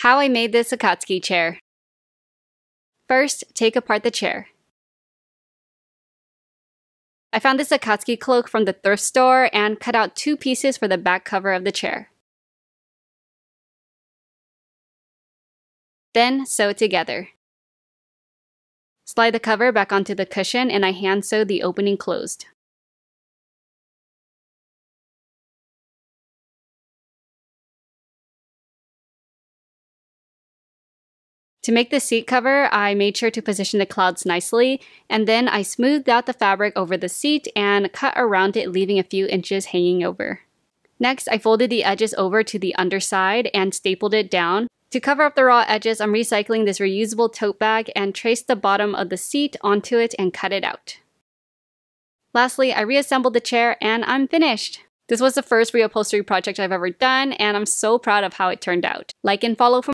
How I made this Akatsuki chair. First, take apart the chair. I found this Akatsuki cloak from the thrift store and cut out two pieces for the back cover of the chair. Then sew it together. Slide the cover back onto the cushion and I hand sew the opening closed. To make the seat cover, I made sure to position the clouds nicely, and then I smoothed out the fabric over the seat and cut around it leaving a few inches hanging over. Next, I folded the edges over to the underside and stapled it down. To cover up the raw edges, I'm recycling this reusable tote bag and traced the bottom of the seat onto it and cut it out. Lastly, I reassembled the chair and I'm finished! This was the first reupholstery project I've ever done, and I'm so proud of how it turned out. Like and follow for